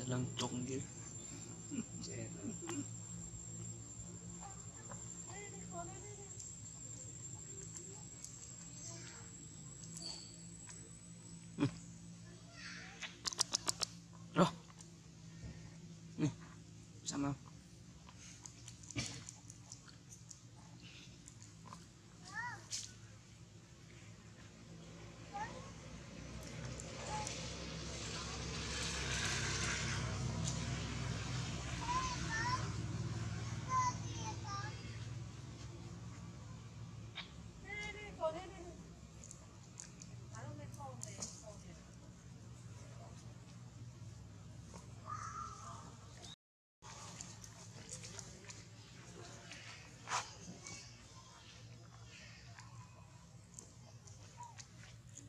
Salam tong dia.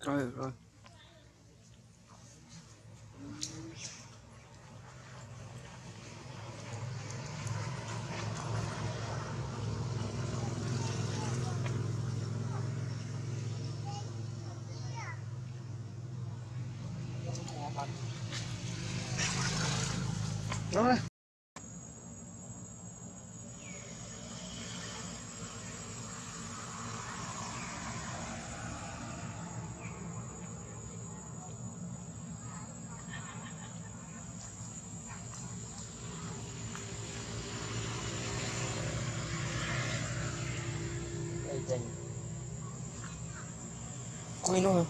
Rồi rồi. Rồi. coi luôn